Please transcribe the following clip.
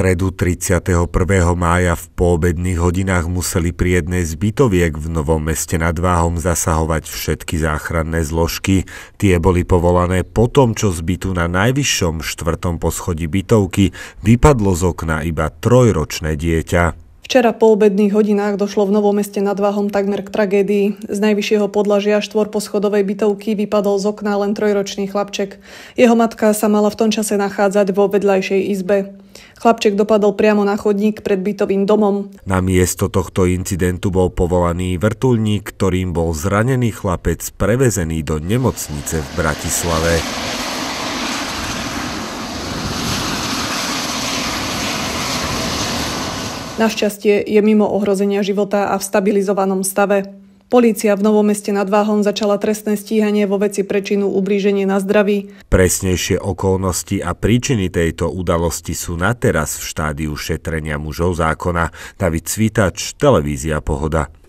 stredu 31. mája v poobedných hodinách museli pri jednej z bytoviek v Novom meste nad Váhom zasahovať všetky záchranné zložky. Tie boli povolané po tom, čo z bytu na najvyššom štvrtom poschodí bytovky vypadlo z okna iba trojročné dieťa. Včera po obedných hodinách došlo v Novom meste nad Váhom takmer k tragédii. Z najvyššieho podlažia štvorposchodovej bytovky vypadol z okna len trojročný chlapček. Jeho matka sa mala v tom čase nachádzať vo vedľajšej izbe. Chlapček dopadol priamo na chodník pred bytovým domom. Na miesto tohto incidentu bol povolaný vrtulník, ktorým bol zranený chlapec prevezený do nemocnice v Bratislave. Našťastie je mimo ohrozenia života a v stabilizovanom stave. Polícia v Novom meste nad Váhom začala trestné stíhanie vo veci prečinu ublíženie na zdraví. Presnejšie okolnosti a príčiny tejto udalosti sú na teraz v štádiu šetrenia mužov zákona. David Cvitač, Televízia Pohoda.